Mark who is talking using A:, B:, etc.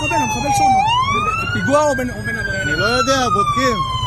A: המחבל, המחבל שם. פיגוע או בין עבריינים?
B: אני לא יודע, בודקים.